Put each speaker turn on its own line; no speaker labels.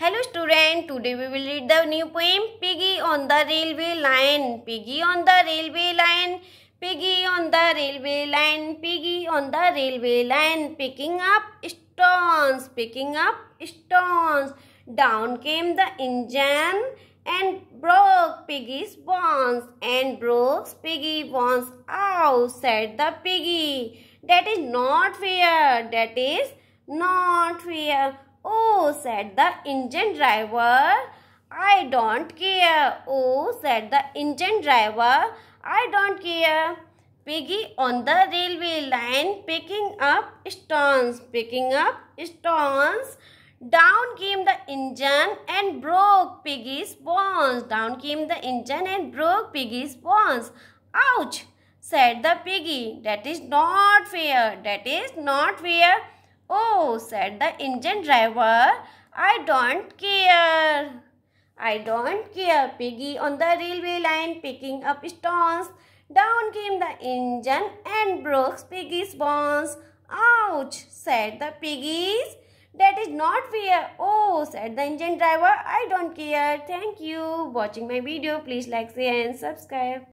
Hello student, today we will read the new poem Piggy on the Railway Line. Piggy on the railway line. Piggy on the railway line. Piggy on the railway line. Picking up stones. Picking up stones. Down came the engine and broke Piggy's bones. And broke Piggy bones. Ow, said the piggy. That is not fair. That is not fair. Oh, said the engine driver. I don't care. Oh, said the engine driver. I don't care. Piggy on the railway line picking up stones, picking up stones. Down came the engine and broke Piggy's bones. Down came the engine and broke Piggy's bones. Ouch, said the piggy. That is not fair. That is not fair. Oh, said the engine driver, I don't care. I don't care. Piggy on the railway line picking up stones. Down came the engine and broke Piggy's bones. Ouch, said the piggies. That is not fair. Oh, said the engine driver, I don't care. Thank you. Watching my video, please like, share and subscribe.